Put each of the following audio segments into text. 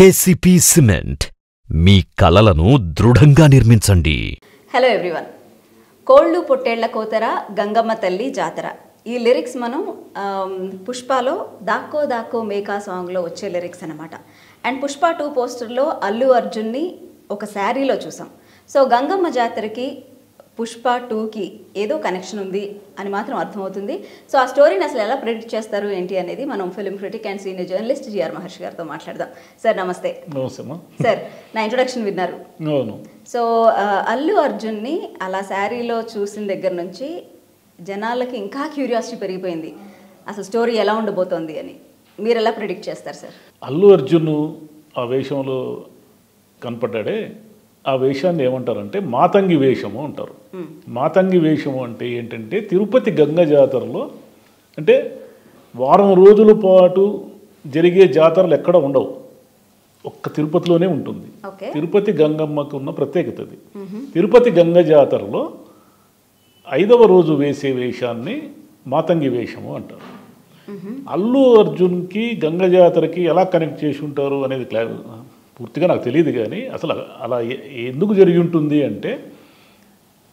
KCP cement. మీ కలలను దృఢంగా నిర్మించండి. Hello everyone కోళ్ళు పొట్టేళ్ళ కోతర గంగమ్మ తల్లి జాతర. ఈ లిరిక్స్ మనం పుష్పలో దాక్కో దాక్కో మేకా సాంగ్లో వచ్చే లిరిక్స్ అనమాట అండ్ పుష్ప టూ పోస్టర్లో అల్లు అర్జున్ని ఒక శారీలో చూసాం. సో గంగమ్మ జాతరకి పుష్ప టూకి ఏదో కనెక్షన్ ఉంది అని మాత్రం అర్థమవుతుంది. సో ఆ స్టోరీని అసలు ఎలా ప్రెడిక్ట్ చేస్తారు ఏంటి అనేది మనం film critic and senior journalist G R Maharshi గారితో మాట్లాడదాం. సార్ నమస్తే. సార్ నా ఇంట్రొడక్షన్ విన్నారు. సో అల్లు అర్జున్ని అలా శారీలో చూసిన దగ్గర నుంచి జనాలకి ఇంకా క్యూరియాసిటీ పెరిగిపోయింది. అసలు స్టోరీ ఎలా ఉండబోతోంది అని. మీరు ఎలా ప్రిడిక్ట్ చేస్తారు సార్? అల్లు అర్జున్ ఆ వేషంలో కనపడ్డాడే ఆ వేషాన్ని ఏమంటారంటే మాతంగి వేషము అంటారు. మాతంగి వేషము అంటే ఏంటంటే తిరుపతి గంగ జాతరలో అంటే వారం రోజుల పాటు జరిగే జాతరలు ఎక్కడ ఉండవు. ఒక్క తిరుపతిలోనే ఉంటుంది. తిరుపతి గంగమ్మకు ఉన్న ప్రత్యేకత అది. తిరుపతి గంగ జాతరలో ఐదవ రోజు వేసే వేషాన్ని మాతంగి వేషము అంటారు. అల్లు అర్జున్కి గంగ జాతరకి ఎలా కనెక్ట్ చేసి ఉంటారు అనేది క్లా పూర్తిగా నాకు తెలియదు కానీ అసలు అలా ఎందుకు జరిగి ఉంటుంది అంటే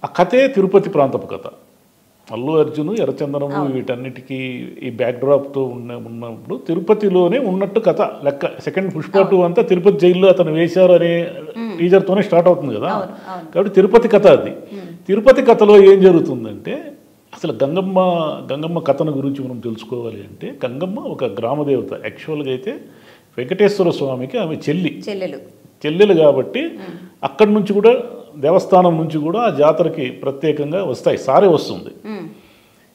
ఆ కథే తిరుపతి ప్రాంతపు కథ. అల్లు అర్జున్ ఎర్రచందనము వీటన్నిటికీ ఈ బ్యాక్డ్రాప్తో ఉన్న ఉన్నప్పుడు తిరుపతిలోనే ఉన్నట్టు కథ. లెక్క సెకండ్ పుష్ప టూ అంతా తిరుపతి జైల్లో అతను వేశారు అనే టీజర్తోనే స్టార్ట్ అవుతుంది కదా. కాబట్టి తిరుపతి కథ అది. తిరుపతి కథలో ఏం జరుగుతుందంటే అసలు గంగమ్మ గంగమ్మ కథను గురించి మనం తెలుసుకోవాలి అంటే గంగమ్మ ఒక గ్రామదేవత. యాక్చువల్గా అయితే వెంకటేశ్వర స్వామికి ఆమె చెల్లి. చెల్లెలు. చెల్లెలు కాబట్టి అక్కడి నుంచి కూడా దేవస్థానం నుంచి కూడా ఆ జాతరకి ప్రత్యేకంగా వస్తాయి సారే వస్తుంది.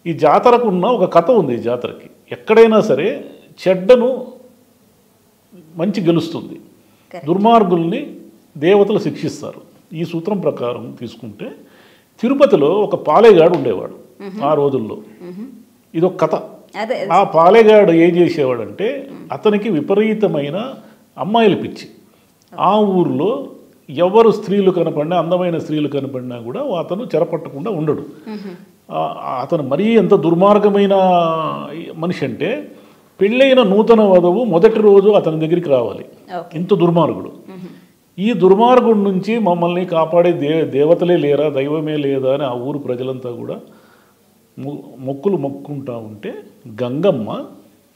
ఈ జాతరకు ఉన్న ఒక కథ ఉంది ఈ జాతరకి. ఎక్కడైనా సరే చెడ్డను మంచి గెలుస్తుంది. దుర్మార్గుల్ని దేవతలు శిక్షిస్తారు. ఈ సూత్రం ప్రకారం తీసుకుంటే తిరుపతిలో ఒక పాలేగాడు ఉండేవాడు ఆ రోజుల్లో. ఇదొక కథ. ఆ పాలేగాడు ఏం చేసేవాడంటే అతనికి విపరీతమైన అమ్మాయిలు పిచ్చి. ఆ ఊర్లో ఎవరు స్త్రీలు కనపడినా అందమైన స్త్రీలు కనపడినా కూడా అతను చెరపట్టకుండా ఉండడు. అతను మరీ ఎంత దుర్మార్గమైన మనిషి అంటే పెళ్ళైన నూతన వధువు మొదటి రోజు అతని దగ్గరికి రావాలి. ఇంత దుర్మార్గుడు. ఈ దుర్మార్గుడి నుంచి మమ్మల్ని కాపాడే దే దేవతలే లేరా దైవమే లేదా అని ఆ ఊరు ప్రజలంతా కూడా మొక్కులు మొక్కుంటా ఉంటే గంగమ్మ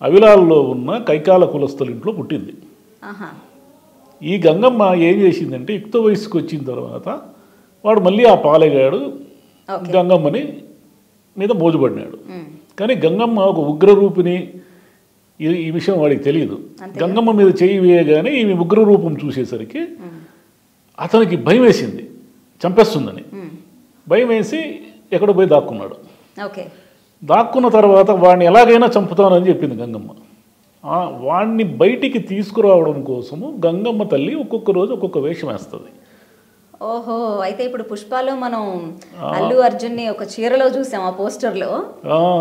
అవిలాల్లో ఉన్న కైకాల కులస్తుల ఇంట్లో పుట్టింది. ఈ గంగమ్మ ఏం చేసిందంటే యుక్త వయసుకు వచ్చిన తర్వాత వాడు మళ్ళీ ఆ పాలెగాడు గంగమ్మని మీద మోజుపడినాడు. కానీ గంగమ్మ ఒక ఉగ్రరూపిణి ఈ ఈ విషయం వాడికి తెలియదు. గంగమ్మ మీద చేయి వేయగానే ఈమె ఉగ్ర రూపం చూసేసరికి అతనికి భయం వేసింది చంపేస్తుందని. భయం వేసి ఎక్కడో పోయి దాక్కున్నాడు. దాక్కున్న తర్వాత వాడిని ఎలాగైనా చంపుతానని చెప్పింది గంగమ్మ. వాడిని బయటికి తీసుకురావడం కోసము గంగమ్మ తల్లి ఒక్కొక్క రోజు ఒక్కొక్క వేషం వేస్తుంది. ఓహో అయితే ఇప్పుడు పుష్పలో మనం అల్లు అర్జున్ని ఒక చీరలో చూసాం ఆ పోస్టర్లో.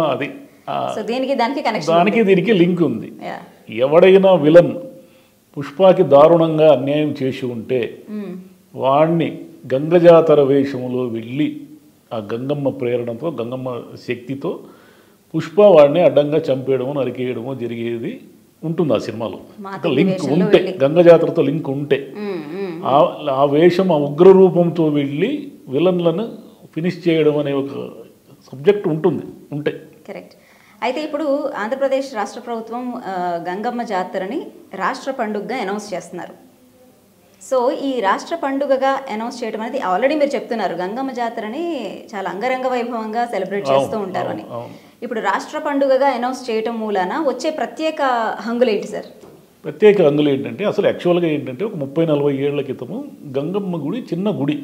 అది. సో దీనికి దానికి కనెక్షన్ దానికి దీనికి లింక్ ఉంది. ఎవడైనా విలన్ పుష్పకి దారుణంగా అన్యాయం చేసి ఉంటే వాణ్ణి గంగజాతర వేషంలో వెళ్ళి ఆ గంగమ్మ ప్రేరణతో గంగమ్మ శక్తితో పుష్ప వాడిని అడ్డంగా చంపేయడమో నరికేయడమో జరిగేది ఉంటుంది ఆ సినిమాలో. లింక్ ఉంటే వెళ్ళి. గంగజాతరతో లింక్ ఉంటే. ఆ వేషం ఆ ఉగ్ర రూపంతో వెళ్ళి విలన్లను ఫినిష్ చేయడం అనే ఒక సబ్జెక్ట్ ఉంటుంది ఉంటే. కరెక్ట్. అయితే ఇప్పుడు ఆంధ్రప్రదేశ్ రాష్ట్ర ప్రభుత్వం గంగమ్మ జాతరని రాష్ట్ర పండుగగా అనౌన్స్ చేస్తున్నారు. సో ఈ రాష్ట్ర పండుగగా అనౌన్స్ చేయడం అనేది ఆల్రెడీ మీరు చెప్తున్నారు. గంగమ్మ జాతరని చాలా అంగరంగ వైభవంగా సెలబ్రేట్ చేస్తూ ఉంటారు అని. ఇప్పుడు రాష్ట్ర పండుగగా అనౌన్స్ చేయటం మూలాన వచ్చే ప్రత్యేక హంగులు ఏంటి సార్? ప్రత్యేక అంగులు ఏంటంటే అసలు యాక్చువల్గా ఏంటంటే ఒక ముప్పై నలభై ఏళ్ళ క్రితము గంగమ్మ గుడి చిన్న గుడి.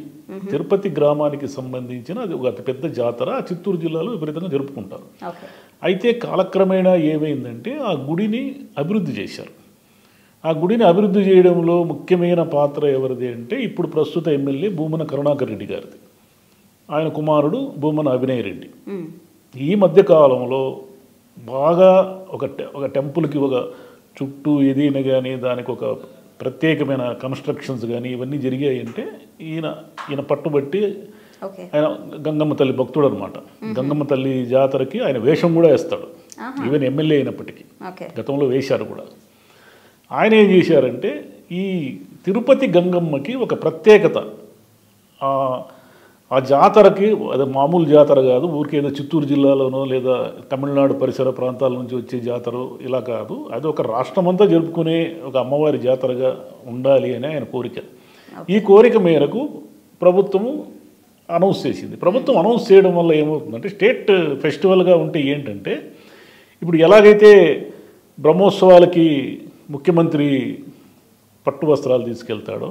తిరుపతి గ్రామానికి సంబంధించిన అది ఒక అతిపెద్ద జాతర చిత్తూరు జిల్లాలో విపరీతంగా జరుపుకుంటారు. అయితే కాలక్రమేణా ఏమైందంటే ఆ గుడిని అభివృద్ధి చేశారు. ఆ గుడిని అభివృద్ధి చేయడంలో ముఖ్యమైన పాత్ర ఎవరిది అంటే ఇప్పుడు ప్రస్తుత ఎమ్మెల్యే భూమన కరుణాకర్ రెడ్డి గారిది. ఆయన కుమారుడు భూమన అభినయ్ రెడ్డి. ఈ మధ్య కాలంలో బాగా ఒక ఒక టెంపుల్కి ఒక చుట్టూ ఎదిన కానీ దానికి ఒక ప్రత్యేకమైన కన్స్ట్రక్షన్స్ కానీ ఇవన్నీ జరిగాయంటే ఈయన ఈయన పట్టుబట్టి ఆయన గంగమ్మ తల్లి భక్తుడు అనమాట గంగమ్మ తల్లి జాతరకి ఆయన వేషం కూడా వేస్తాడు. ఈవెన్ ఎమ్మెల్యే అయినప్పటికీ. గతంలో వేశారు కూడా. ఆయన ఏం చేశారంటే ఈ తిరుపతి గంగమ్మకి ఒక ప్రత్యేకత. ఆ జాతరకి అది మామూలు జాతర కాదు ఊరికే ఏదో చిత్తూరు జిల్లాలోనో లేదా తమిళనాడు పరిసర ప్రాంతాల నుంచి వచ్చే జాతర ఇలా కాదు. అది ఒక రాష్ట్రమంతా జరుపుకునే ఒక అమ్మవారి జాతరగా ఉండాలి అని ఆయన కోరిక. ఈ కోరిక మేరకు ప్రభుత్వము అనౌన్స్ చేసింది. ప్రభుత్వం అనౌన్స్ చేయడం వల్ల ఏమవుతుందంటే స్టేట్ ఫెస్టివల్గా ఉంటే ఏంటంటే ఇప్పుడు ఎలాగైతే బ్రహ్మోత్సవాలకి ముఖ్యమంత్రి పట్టు వస్త్రాలు తీసుకెళ్తాడో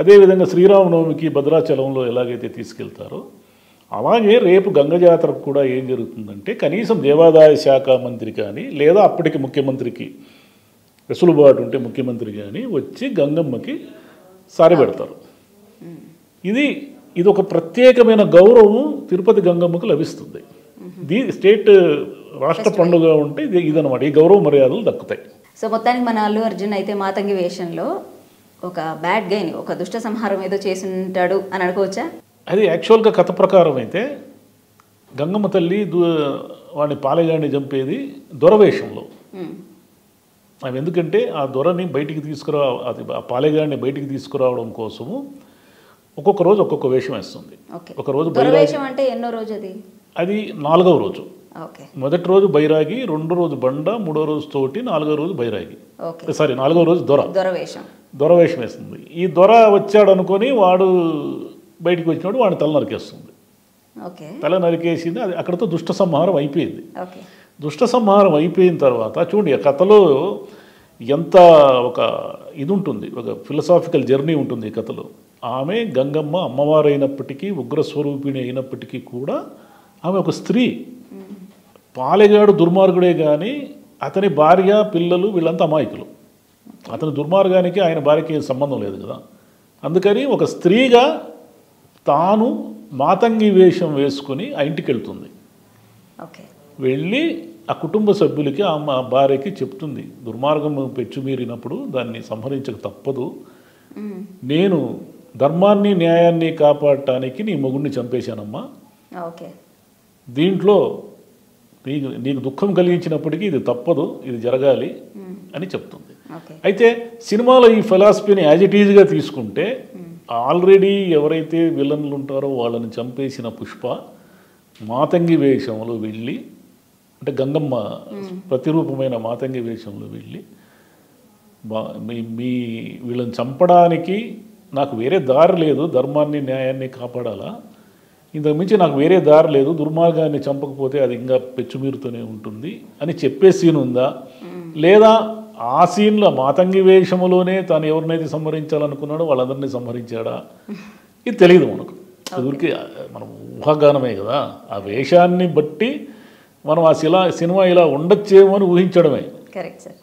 అదేవిధంగా శ్రీరామనవమికి భద్రాచలంలో ఎలాగైతే తీసుకెళ్తారో అలాగే రేపు గంగ జాతరకు కూడా ఏం జరుగుతుందంటే కనీసం దేవాదాయ శాఖ మంత్రి కానీ లేదా అప్పటికి ముఖ్యమంత్రికి వెసులుబాటు ఉంటే ముఖ్యమంత్రి కానీ వచ్చి గంగమ్మకి సారి పెడతారు. ఇది ఇది ఒక ప్రత్యేకమైన గౌరవం తిరుపతి గంగమ్మకు లభిస్తుంది. దీ స్టేట్ రాష్ట్ర పండుగ ఉంటే ఇది ఇదనమాట ఈ గౌరవ మర్యాదలు దక్కుతాయి. సో మొత్తానికి మన అల్లు అర్జున్ అయితే మాతంగి వేషంలో ఒక బ్యాడ్ గైని ఒక దుష్ట సంహారం ఏదో చేసి ఉంటాడు అని అనుకోవచ్చా? అది యాక్చువల్గా కథ ప్రకారం అయితే గంగమ్మ తల్లి దు వాడిని పాలెగాడిని చంపేది దొరవేషంలో. అవి ఎందుకంటే ఆ దొరని బయటికి తీసుకురా అది ఆ పాలెగాడిని బయటికి తీసుకురావడం కోసము ఒక్కొక్క రోజు ఒక్కొక్క వేషం వేస్తుంది. ఓకే. ఒక రోజు బైరాగి దొరవేషం అంటే ఎన్నో రోజు అది? అది నాలుగవ రోజు. మొదటి రోజు బైరాగి రెండో రోజు బండ మూడో రోజు తోటి నాలుగో రోజు బైరాగి. సారీ నాలుగో రోజు దొర. దొరవేషం దొర వేషం వేస్తుంది. ఈ దొర వచ్చాడు అనుకొని వాడు బయటికి వచ్చినాడు వాడిని తల నరికేస్తుంది. తల నరికేసింది అది అక్కడతో దుష్ట సంహారం అయిపోయింది. దుష్ట సంహారం అయిపోయిన తర్వాత చూడండి ఆ కథలో ఎంత ఒక ఇది ఉంటుంది ఒక ఫిలసాఫికల్ జర్నీ ఉంటుంది ఈ కథలో. ఆమె గంగమ్మ అమ్మవారు అయినప్పటికీ ఉగ్రస్వరూపిణి అయినప్పటికీ కూడా ఆమె ఒక స్త్రీ. పాలెగాడు దుర్మార్గుడే కానీ అతని భార్య పిల్లలు వీళ్ళంతా అమాయకులు. అతని దుర్మార్గానికి ఆయన భార్యకి సంబంధం లేదు కదా. అందుకని ఒక స్త్రీగా తాను మాతంగి వేషం వేసుకుని ఆ ఇంటికి వెళ్తుంది ఓకే. వెళ్ళి ఆ కుటుంబ సభ్యులకి ఆ మా భార్యకి చెప్తుంది. దుర్మార్గం పెచ్చుమీరినప్పుడు దాన్ని సంహరించక తప్పదు. నేను ధర్మాన్ని న్యాయాన్ని కాపాడటానికి నీ మొగుడిని చంపేశానమ్మా. ఓకే. దీంట్లో నీకు నీకు దుఃఖం కలిగించినప్పటికీ ఇది తప్పదు ఇది జరగాలి అని చెప్తుంది. అయితే సినిమాలో ఈ ఫిలాసఫీని యాజ్ ఇట్ ఈజ్గా తీసుకుంటే ఆల్రెడీ ఎవరైతే విలన్లు ఉంటారో వాళ్ళని చంపేసిన పుష్ప మాతంగి వేషంలో వెళ్ళి అంటే గంగమ్మ ప్రతిరూపమైన మాతంగి వేషంలో వెళ్ళి మీ వీళ్ళని చంపడానికి నాకు వేరే దారి లేదు ధర్మాన్ని న్యాయాన్ని కాపాడాలా? ఇంతకు మించి నాకు వేరే దారి లేదు. దుర్మార్గాన్ని చంపకపోతే అది ఇంకా పెచ్చుమీరుతూనే ఉంటుంది అని చెప్పే సీన్ ఉందా? లేదా ఆ సీన్లో మాతంగి వేషములోనే తాను ఎవరినైతే సంహరించాలనుకున్నాడో వాళ్ళందరినీ సంహరించాడా? ఇది తెలియదు మనకు. అది ఊరికే మనం ఊహాగానమే కదా. ఆ వేషాన్ని బట్టి మనం ఆ శిలా సినిమా ఇలా ఉండొచ్చేమో అని ఊహించడమే. Correct sir.